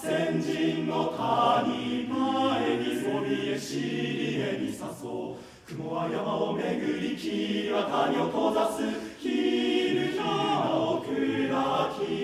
先人の谷前にそびえ尻へに誘う。雲は山を巡り木は谷を閉ざす。昼ひなを砕き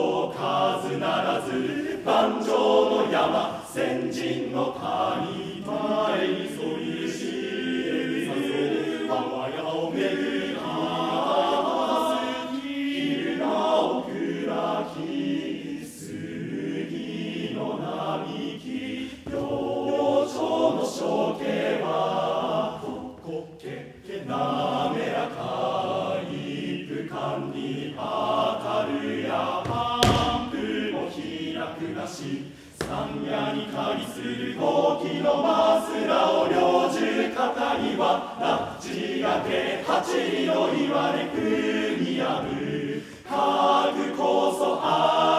万丈の山。りするのマスラを領住肩にはな地がけ八里の言われ国やむ家こそあ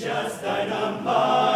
dich als deiner Mann.